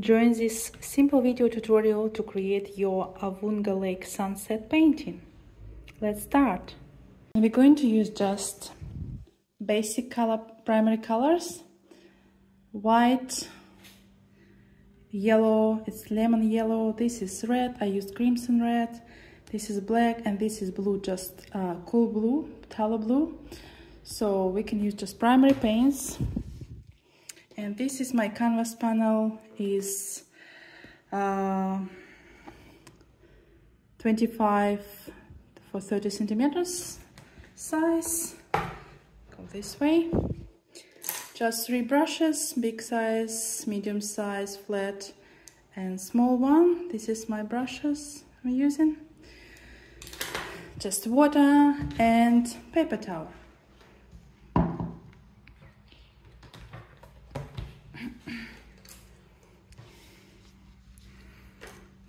Join this simple video tutorial to create your Awoonga Lake sunset painting. Let's start. We're going to use just basic color primary colors white yellow it's lemon yellow this is red i used crimson red this is black and this is blue just uh, cool blue phthalo blue so we can use just primary paints and this is my canvas panel is uh, 25 for 30 centimeters size. Go this way. Just three brushes big size medium size flat and small one. This is my brushes i'm using. Just water and paper towel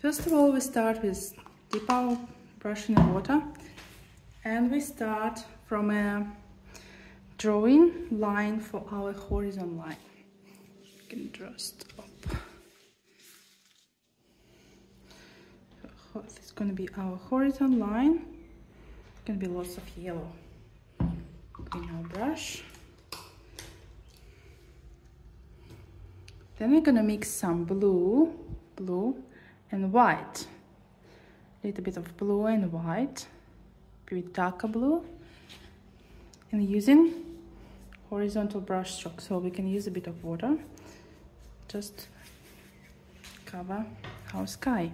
First of all, we start with dip our brush in the water and we start from a drawing line for our horizon line. You can just up. It's going to be our horizon line. Going to be lots of yellow. Clean our brush. Then we're going to mix some blue, blue and white. A little bit of blue and white, bit darker blue. And using horizontal brush stroke, so we can use a bit of water, just cover our sky.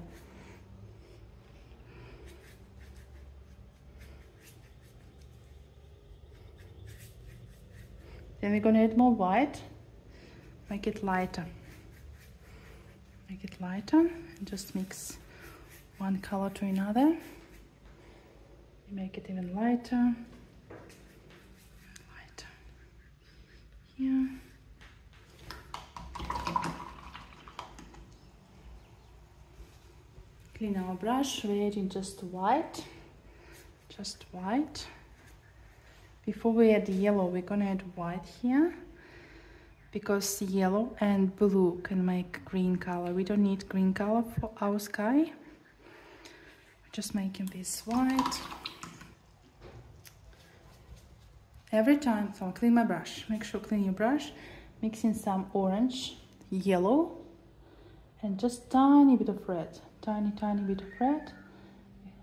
Then we're gonna add more white, make it lighter make it lighter and just mix one color to another. Make it even lighter. Lighter. Here. Clean our brush we're adding just white. Just white. Before we add the yellow we're gonna add white here because yellow and blue can make green color. We don't need green color for our sky. Just making this white. Every time, so I'll clean my brush. Make sure clean your brush. Mixing some orange, yellow, and just tiny bit of red. Tiny, tiny bit of red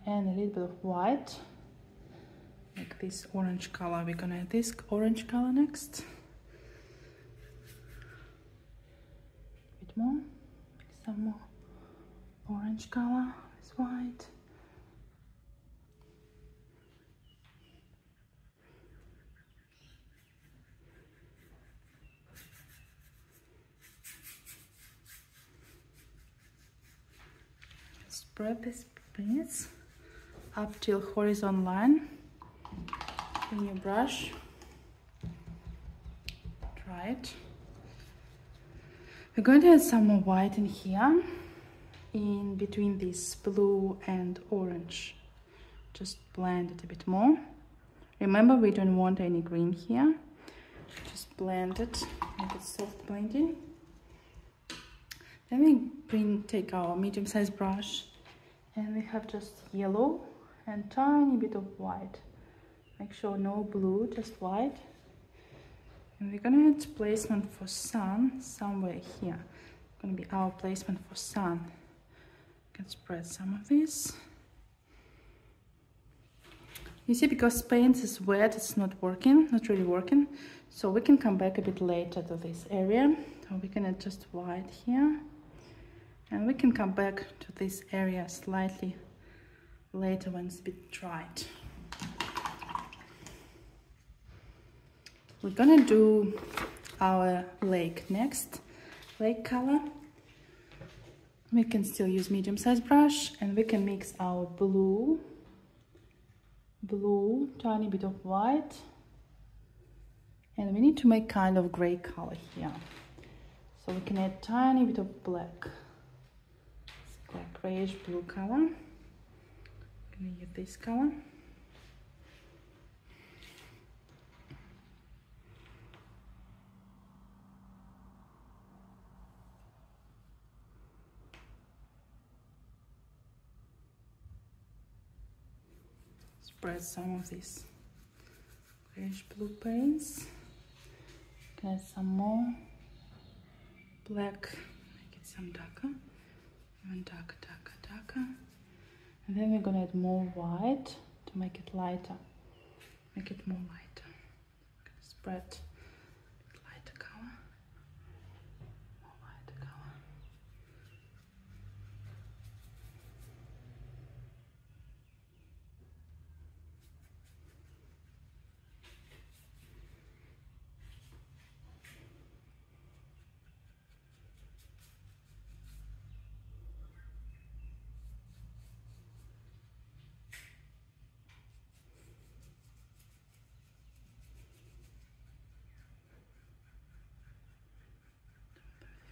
and a little bit of white. Like this orange color. We're gonna add this orange color next. More. Some more orange color with white. Spread this paints up till horizon line. In your brush try it we're going to add some more white in here, in between this blue and orange. Just blend it a bit more. Remember, we don't want any green here. Just blend it, make it soft blending. Then we bring, take our medium-sized brush and we have just yellow and tiny bit of white. Make sure no blue, just white and we're gonna add placement for sun somewhere here. Gonna be our placement for sun. Can spread some of this. You see because paint is wet it's not working not really working. So we can come back a bit later to this area. So we can add just white here. And we can come back to this area slightly later when it's a bit dried we're gonna do our lake next lake color. We can still use medium-sized brush and we can mix our blue blue tiny bit of white. And we need to make kind of gray color here. So we can add tiny bit of black. It's like grayish blue color. I'm gonna use this color spread some of these grayish blue paints. Get some more black, make it some darker, even darker, darker, darker. And then we're gonna add more white to make it lighter, make it more lighter. spread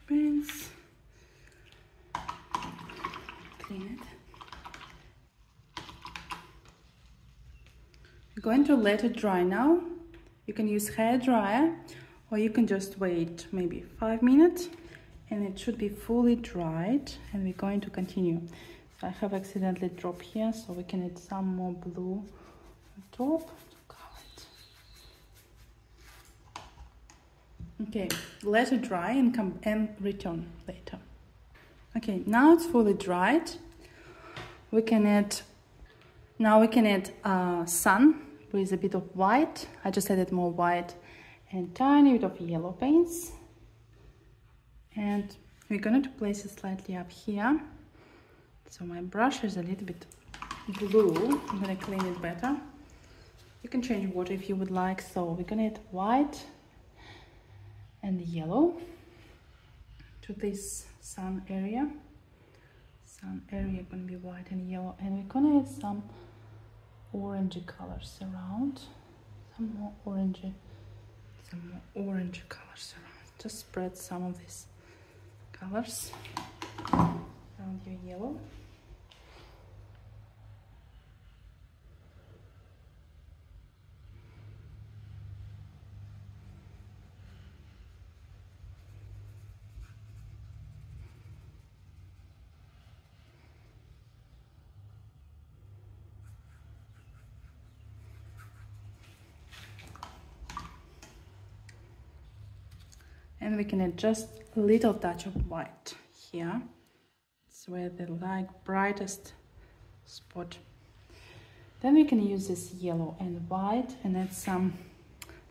rinse, clean it. I'm going to let it dry now. You can use hair dryer or you can just wait maybe five minutes and it should be fully dried and we're going to continue. So I have accidentally dropped here so we can add some more blue on top. Okay, let it dry and come and return later. Okay, now it's fully dried. We can add, now we can add uh, sun with a bit of white. I just added more white and tiny bit of yellow paints. And we're going to place it slightly up here. So my brush is a little bit blue. I'm going to clean it better. You can change water if you would like. So we're going to add white and yellow to this sun area. Sun area gonna be white and yellow and we're gonna add some orangey colors around. Some more orangey some more orange colors around. Just spread some of these colors around your yellow and we can add just a little touch of white here. It's where the like brightest spot. Then we can use this yellow and white and add some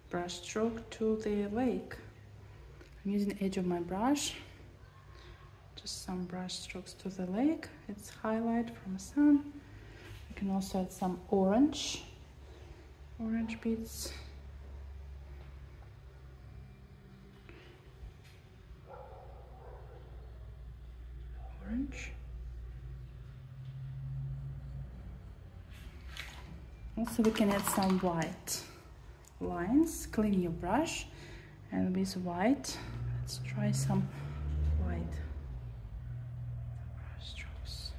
brush stroke to the lake. I'm using the edge of my brush. Just some brush strokes to the lake. It's highlight from the sun. We can also add some orange orange bits orange. Also we can add some white lines, clean your brush and with white, let's try some white brush strokes.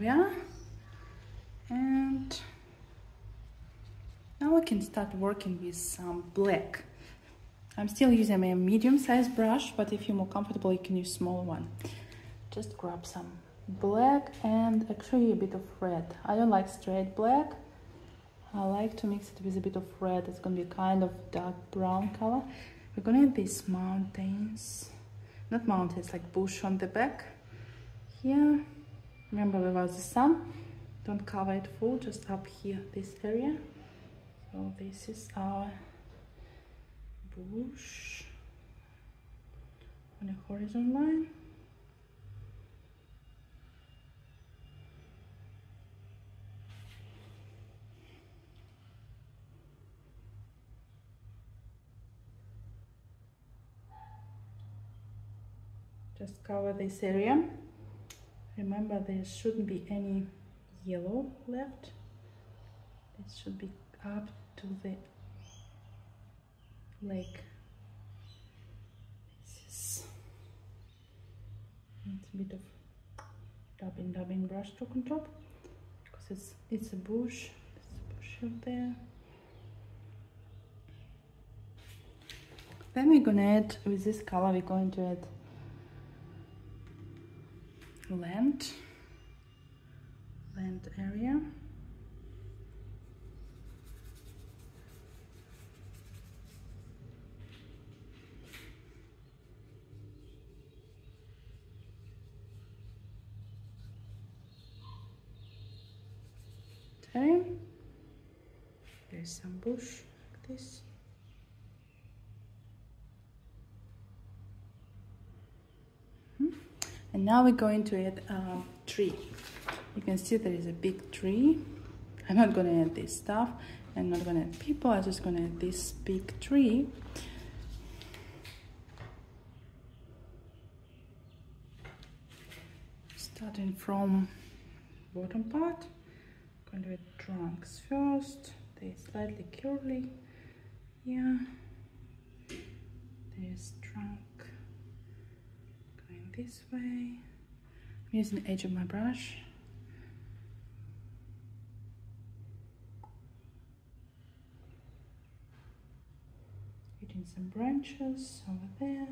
we are and now I can start working with some black. I'm still using a medium-sized brush but if you're more comfortable you can use smaller one. Just grab some black and actually a bit of red. I don't like straight black. I like to mix it with a bit of red. It's gonna be a kind of dark brown color. We're gonna have these mountains. Not mountains like bush on the back. Here. Remember there was the sun. Don't cover it full just up here this area so this is our bush. On a horizontal line. Just cover this area. Remember there shouldn't be any yellow left. It should be up to the lake this is it's a bit of dabbing dabbing brush stroke on top because it's it's a bush there's a bush up there Then we're gonna add, with this color, we're going to add land, land area. Okay, there's some bush like this. And now we're going to add a tree. You can see there is a big tree. I'm not gonna add this stuff. I'm not gonna add people, I'm just gonna add this big tree. Starting from bottom part I'm going to do trunks first. Slightly curly. Yeah. There's trunk going this way. I'm using the edge of my brush. Getting some branches over there.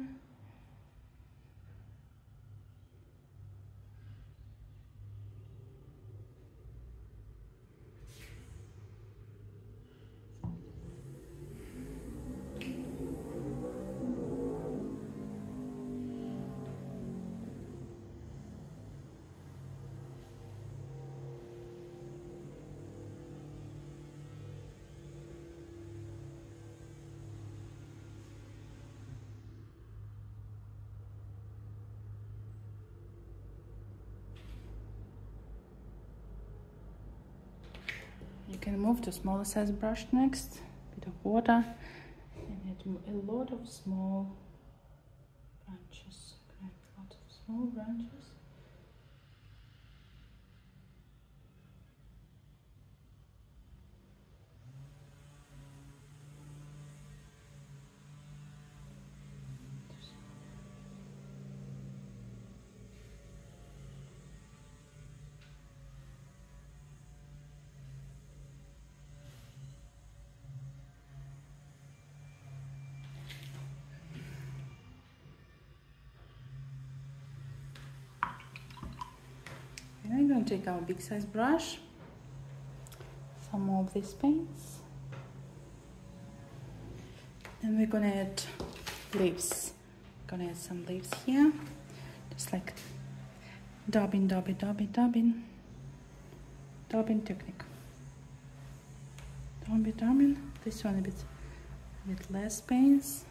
Can move to smaller size brush next, bit of water, and add a lot of small branches. Okay, a lot of small branches. Take our big size brush, some more of these paints, and we're gonna add leaves. Gonna add some leaves here, just like dabbing, dabbing, dabbing, dabbing, dabbing technique. Dabbing, dabbing. This one a bit, a bit less paints.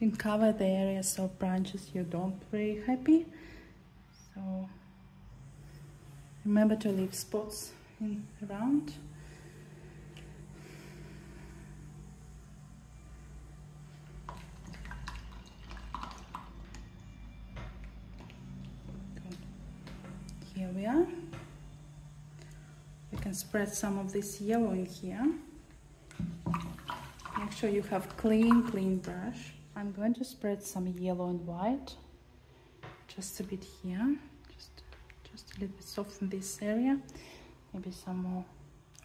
Can cover the areas of branches you don't very happy. So remember to leave spots in around. Here we are. You can spread some of this yellow in here. Make sure you have clean clean brush I'm going to spread some yellow and white just a bit here just just a little bit soften this area maybe some more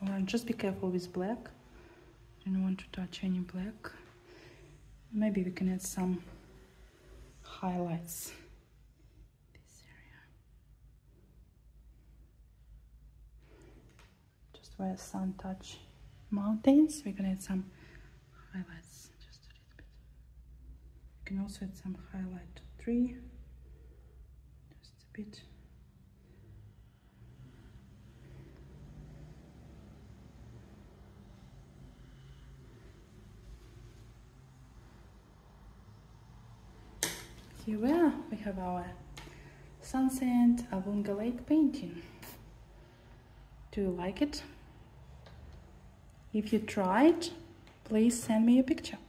orange. Just be careful with black. Don't want to touch any black. Maybe we can add some highlights. This area. Just where sun touch mountains we're gonna add some highlights can also add some highlight to three, just a bit. Here we are, we have our sunset Awoonga Lake painting. Do you like it? If you tried, please send me a picture.